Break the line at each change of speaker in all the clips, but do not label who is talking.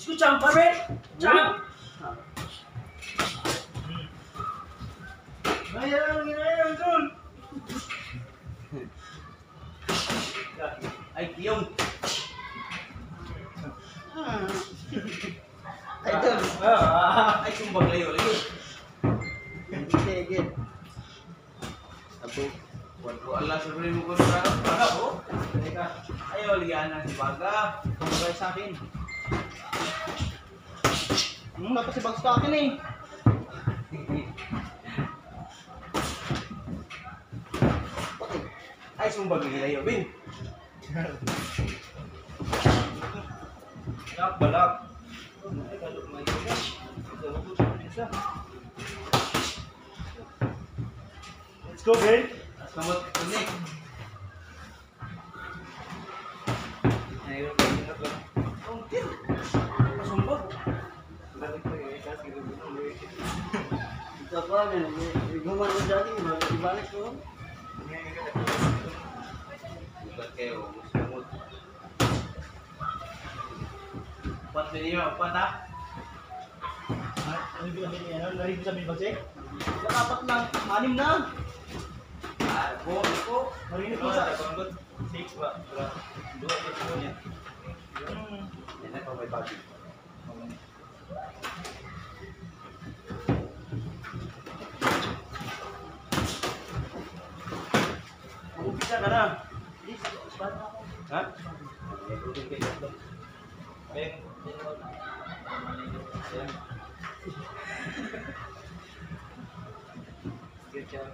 Escuchan, pare. Chan. Ngayon ang ginayang dun.
Ay, kiyong.
Ay, doon.
Ah,
Ay, sumbag layo, layo.
Sige.
Apo, buwan ko Allah sa beri mo ko sa baga po. Teka, ayaw ligaan na si baga.
Kumagay sa akin. Hmm, dapat si Bags sa akin eh.
Ay, sumbag layo, bin.
Yak balak. Let's go, Ben.
Kamot, kunik. Kayo, muslimot. Pat din niyo, pat ha?
Ano yung ano? Narinig mo sabihin ba, Jay?
Dapat lang, anim na.
Ah, po, po.
Narinig mo sa... Six ba? Dua ka po niya. Hmm.
Yan na pa may bago.
Umpisa ka na.
Ha?
Ben. Good job.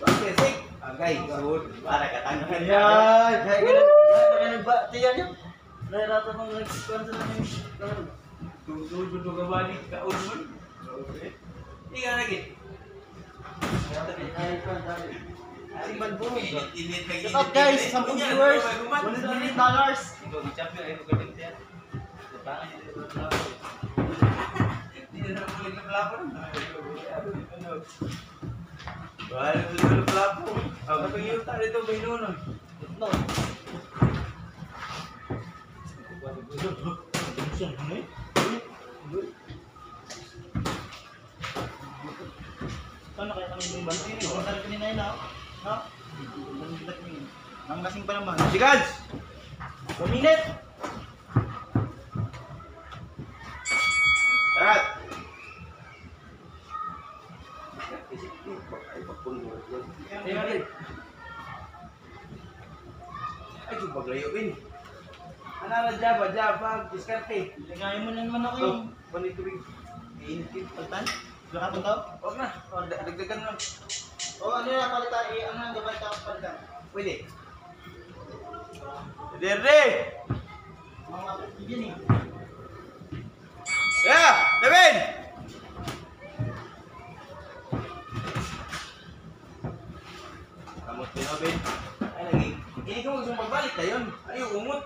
Okay, sik. Agay, gahud. Para katangahan
Ayan.
Kaya ganun, kaya nagbati yan yan. Nahirata kong nag-sponsor na yung...
Tudo ka balik ka ulmon. Hindi ka lagi.
Shout out guys, 10 viewers, 100 dollars.
Ikaw, i-champion ay magaling yan. Tatangan niya dito sa tao.
Hindi na ako naglaplapan. Wala ko naglaplapan. Ako pa yung tali ito may nuno.
No.
Paano kaya kami yung
Banti, punta rin kanina yun, ha? Ha? Ang lasing pa naman.
Sigads!
One minute!
Tarat! Ay, yung paglayo, Bin. Anara jaba, jaba, diskarte.
Ligayin mo na naman ako yung...
panik tubig. Iinit
Pagtan? Wala ka punta?
Huwag na. Oh, da- Dagdagan lang.
O ano na, palitan, eh, ano ang gabay ka palitan?
Pwede. Dere!
Mga yan eh.
Yeah! David! Kamot din, David. Ay, lagi. Hindi ko gusto magbalik na yun. Ay, umot.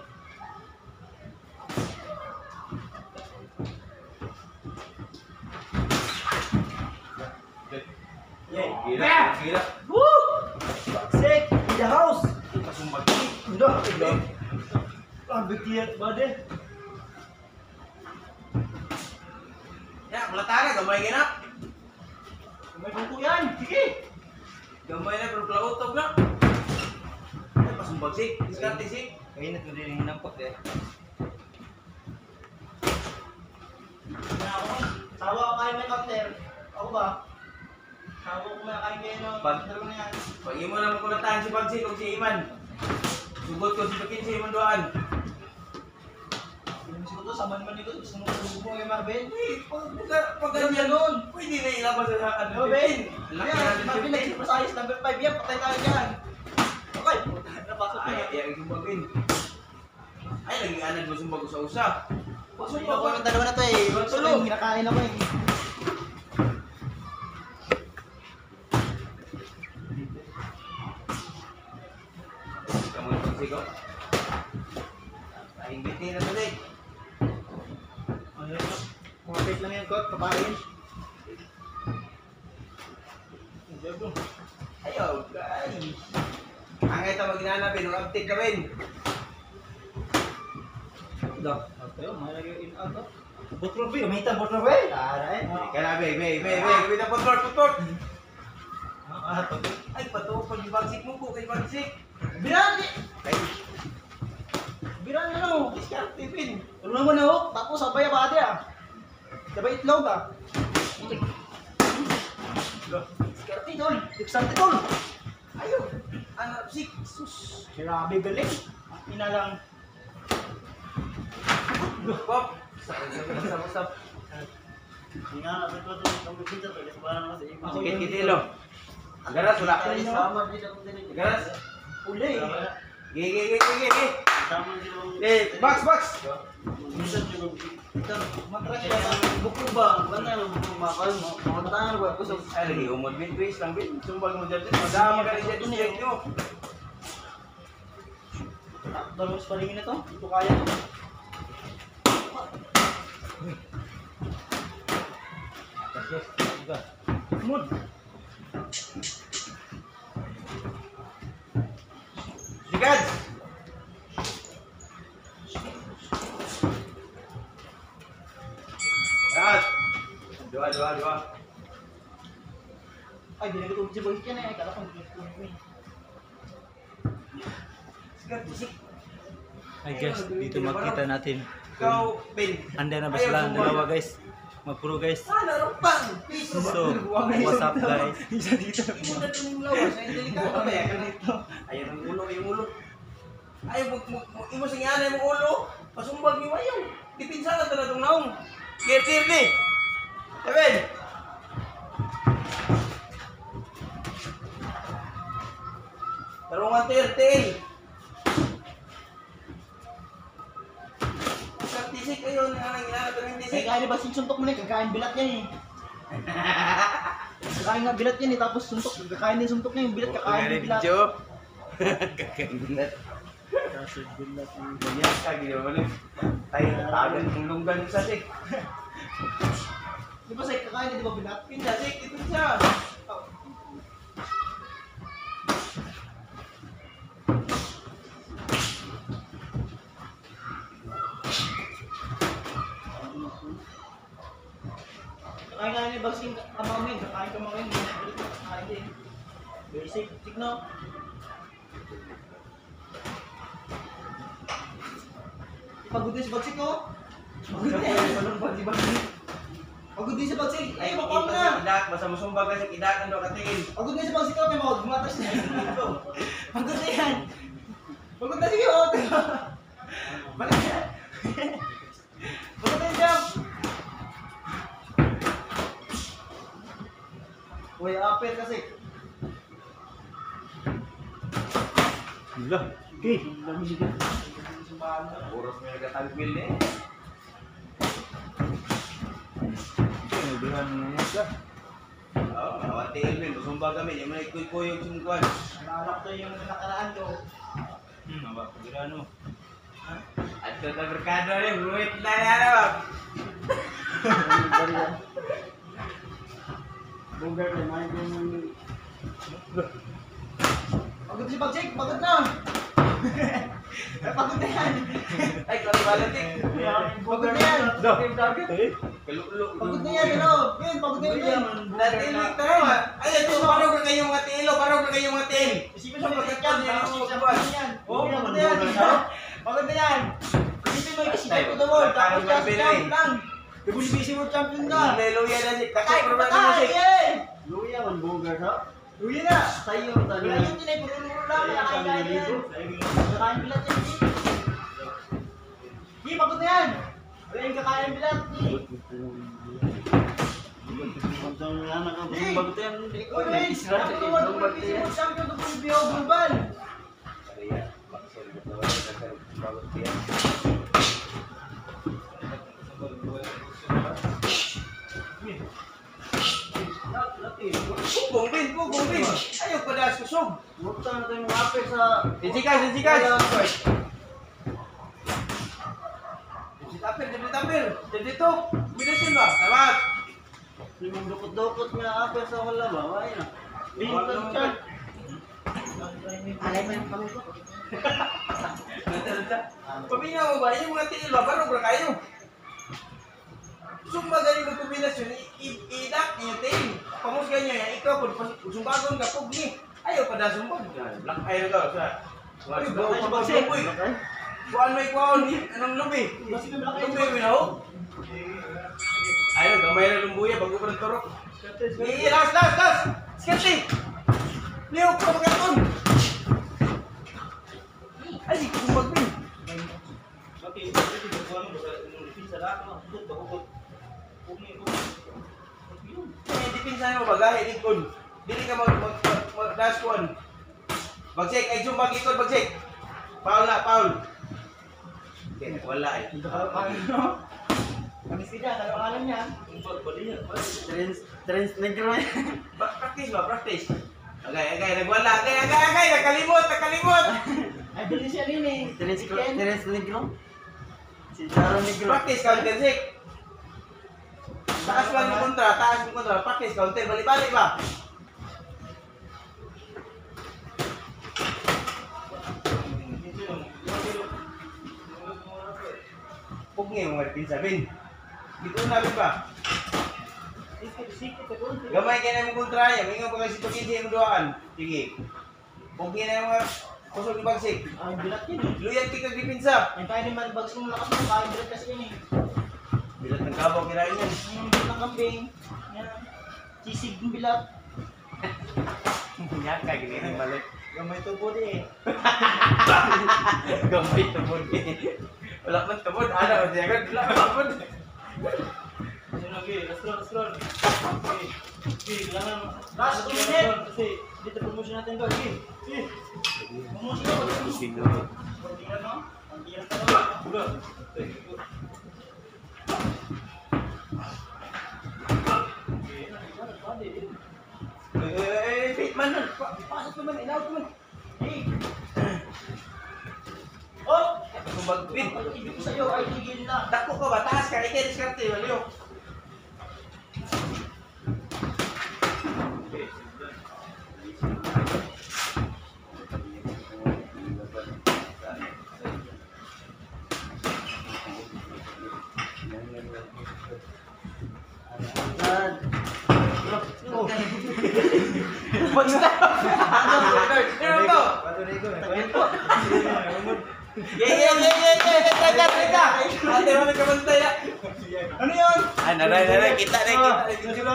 Yeah.
Gira, gira.
Woo! Sick! In the house!
Kasumbag.
Ndo! Ah, bigyan ba din?
Ya, malatara, gamay ginap.
May buko yan! Sige!
Gamay na, pero plautog na. Ay, pasumbag sik. Diskarte sik.
Kainat mo din yung hinampot eh.
Na ako, sawa ko kayo may counter. Ako ba? Sawa ko na kayo kayo ng
Pag-
na.
Pag imo na makulatahan si Pagsik o si Iman. Sugot ko si Pakin si Iman doan.
Siguro, sama naman dito. Gusto mo subo kay Marvin?
Eh, pag, pag, pag ganyan nun, pwede na ilabas sa
Ben?
Laki
Ayan, Marvin,
sa
nag-super size. Number 5 yan. Patay tayo dyan. Okay. Napasok ko
Ay,
na.
ay, ay, sumbagin. Ay, lagi anad mo sumbag sa usa.
Pasok
Hindi
ko
dalawa na to eh.
Tulog.
Kinakain ako eh.
Kamu yung Pagsik o. Ay, bitin na tuloy.
Ano yun?
Kumapit
Diego.
Ayaw, guys. Ang ito maginana, bin, update ka, bin.
Dah. Ayo, main lagi in out. Botol bi, umita botol bi. Aray.
Kaya, be, be, be, gawin na putol, putol.
Ah, to.
Ay, pato, pag ibagsik mo ko, kay bagsik.
Biran.
Ay,
Biran ano?
diskarte, bin.
Ano naman ako? Tapos sabay ba dia? Sabay itlog ah. Diskarte tol. Diskarte tol.
Ayo, ano, sik, sus.
Grabe galing. Ina lang.
Pop. Sakit, sakit, sakit. Sakit, kitilo. Garas, wala.
Sama din ako din.
Garas.
Uli.
Gigi, gigi, gigi.
Sama.
Eh, box, box.
Minsan siguro, ito, matras siya sa buko ba? Banda ng buko ba? Kaya mo, mga tangan ko, kusog.
Ay, lagi, umod, bin, twist lang, bin. Sumbal mo bin. Madama ka rin dyan, straight nyo.
Dalawang paringin na to, ko kaya to. Mood.
Sigad!
Ay, di na yan eh. Kala ko hindi ko eh.
Hi guys, dito makita natin.
Bin.
Handa na ba sila ang dalawa guys? Magpuro guys.
Piso.
So, what's up guys?
Isa dito.
Muna ito ng lawas. Ay, delikado ba yan? Ayaw ng ulo, yung ulo. Mag, imo sa nga yung ulo. Pasumbag niyo ayaw. Dipinsa na talaga itong naong. Getir ni. Evan. Tarungan tirtil. Sartisik kayo na nang ginanap ng
Ay,
disik.
kaya ba sinsuntok mo na eh, kakain bilat yan eh. Kakain nga bilat yan eh, tapos suntok, kakain din suntok niya yung bilat, kakain din bilat.
Kakainat. Ganyan ka, ginawa mo Tayo, tagan ng lunggan sa sik.
Di ba sa kakain din, di ba bilat?
Pinda sik, ito siya.
Basing kamaming, kakain kamaming, bilat kakain din. Basic, signo. Pagod din si Bagsik ko. Pagod din. Pagod din si Bagsik. Ay, baka mo na.
Idak, basta musumbag ka sa idak, doon katingin.
Pagod na si Bagsik ko, may mga gumatas na. Pagod na yan. Pagod na sige, oh. Balik na. Pagod na yung jump. Uy, apel kasi.
Wala. Okay.
Oras may nagkatagpil eh.
Nabihan mo na siya.
Oo, awat ilmin, musumbag kami, yung mga ikuy-kuyog sumkuan.
Naalak to yung nakaraan ko.
Hmm, aba, pagirano.
At ito na merkado rin, ruwit na yan ba?
Na, main ko yung... Pagod si Bagsik, pagod na. Pagod na yan.
Ay, kalibalatik.
Pagod na yan. Pagod na yan, ano? Yun, pagod na yan.
Natilig tayo ah. Ay, ito, parang na kayong mga tilo, parang na kayong mga til.
Isipin mo, pagod yan. Pagod na yan.
Oo,
Pagod na yan. Pagod na yan. Isipin mo, isipin ko the world. Tapos just jump lang. WBC World Champion ka.
Hallelujah na si
Ay,
Kakay Problema
patay!
Music.
Eh!
Bugar ha.
Uwi na!
Sayo
Wala
tali.
yun din eh, puro-luro lang. Kakain kain yan. Kakain bilat yan. Di, Di, pagod na yan. Wala yung kakain bilat. Di.
Untong nga naka
Di.
Bin, pugong bin. Ayaw pa na susog.
Bukta na tayo mga sa...
Sinsikas, sinsikas. Tapir, tapir, tapir. Dito, binasin ba? Tamat.
Limang dukot-dukot nga apek sa wala ba? Wala na. Bintang ka.
Alay pa yung kamay ko.
Mo ba? Yung mga tiil ba? Parang ba kayo? Sumba galing mo kombinasyon, i-idak niya tail. Pamusga niya yan, ikaw kung sumbagon ka, pugni. Ayaw pa na sumbag. Black na ka. Sa, ba
eye,
ako
black eye.
magsuboy? Kuan may kuan, anong lubi? Lubi, minaw? Ayaw, gamay na lumbuya, bago pa ng turok. Eh, last, last, last! Sketchy! Leo, ko pa katon! Ay, sumbag pa yun.
Okay, pwede
Eh, dipinsan mo bagay, ikon. Dili ka mag mag mag, dash one. Bagsik, ay zoom bag ikon, bagsik. Foul na, foul. Okay, wala eh.
Ano? Kami sila, kalau alam niya.
Trans, trans negro.
Practice ba, practice. Agay, agay, nagwala. Agay, agay, agay, nakalimot, nakalimot.
Ay, dali siya rin eh. Chicken.
trans negro. Si Charo negro.
Practice, counter, sik. Taas lang yung kontra, taas yung kontra. Practice, counter, balik-balik ba? Pugni mo nga pinsabin. Dito na ba? Gamay kaya na mong kontra yan. Mingo pa kasi pag-hindi mo duwaan. Sige. Pugni na yung mga kusog ni Bagsik.
Ay, bilat yun eh.
Luyan kika dipinsa.
Ay, kaya naman bags mong lakas mo, kaya bilat kasi yun eh.
Bilat ng kabaw kirain yan.
Yung bilat ng kambing. Yan. Sisig ng bilat.
Yan ka, ganyan balik.
Gamay tubo di eh.
Gamay tabod eh. Wala man tabod. Ano, diya ka, wala man tabod.
Sino okay, restaurant, restaurant. Okay. Okay, kailangan
Last
restaurant, Kasi dito promotion natin to. Okay. Okay.
Bumusin ko.
Tingnan mo. Ang hirap talaga. Buga. Okay.
Eh, fit man nun. Pa- Pasok naman, inawag naman.
Hey! Oh!
Fit.
Ang ibig ko sa'yo ay tigil na.
Dako ka ba? Taas ka, ikay diskarte, waliyo.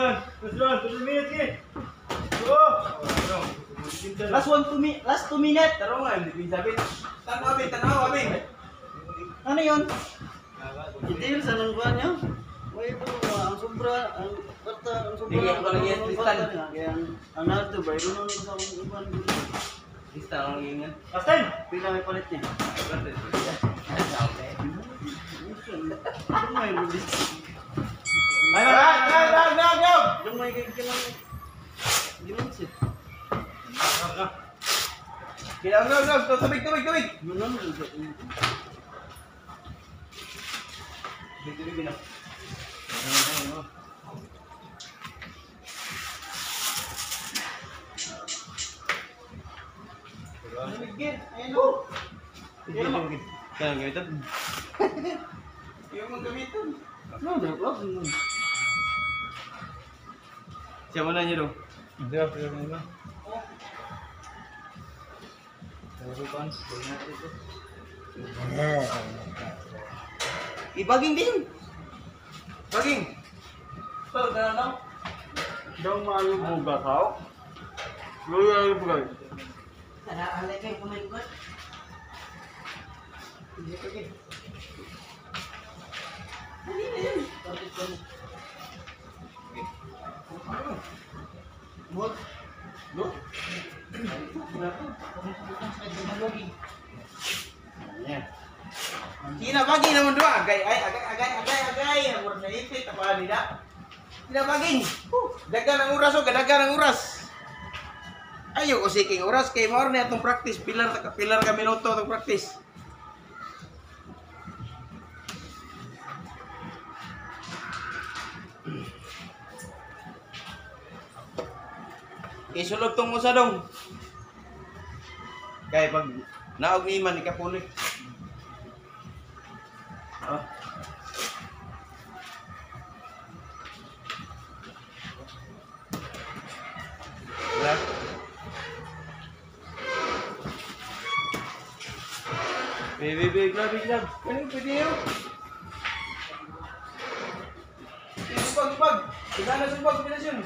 Na.
Restaurant, restaurant. 2 minutes ke. Go.
Last one, two last two
pinsabi. Tanaw, abin, tanaw, abin.
Ano yun?
Hindi yun sa nang ito, ang sobra, ang kata, ang sobra.
Bigyan ko lang yan, Tristan.
kwarta niya. Kaya ang- ang nato, ba, yun ang sa akong iban.
Lista lang ingat.
Last time.
Pila may palit niya. Dumay, rubis.
Ay, ay, ay, ay, ay, ay.
Dumay, kaya kailangan. Ginunsit.
Kailangan, no, no, tubig, tubig, tubig.
Gunan,
Tubig, tubig, no.
Namigil. Ayan o.
Kaya gamitan. Yung magamitan.
No, no, no.
Siya mo na niyo daw.
Hindi, pero ano.
Ibaging din. Baging. Tol, ganun lang.
Daw maayo buga tao. Luya yung buga.
Sana alay kayo kamay ko. Hindi ko. Dali na yun. Bakit ko? Wag.
Go.
Bukan sa teknologi.
Yan.
Kina bagi naman doa. Agay, ay, agay, agay, agay, agay. Ang oras na ipit. Apa nila? Kina baging. Dagan ang oras o gadagan ang oras. Ayo ko siking oras kay mao na atong practice pilar pilar ka minuto atong practice. Isulog tong usa dong. Kaya pag naog ni man ikapulik. Oh. Wala. Baby, baby, grab, grab. Kanina pwede yun. Supag, supag. Tigana supag, pinas yun.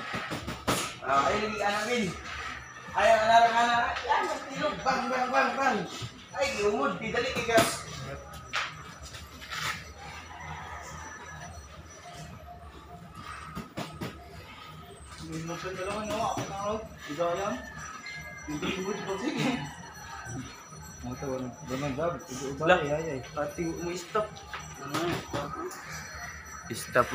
Ah, ay, lagi. Ay, ang alarang anak. Yan, tilog. Bang, bang, bang, bang. Ay, umod. Pidali ka.
Minumpan ka naman, no? Ako na ako. Ikaw yan. Hindi ko ba sige. Mata wala. Ganun dab.
Lah.
Ay ay.
Pati mo stop.
Ano?
Stop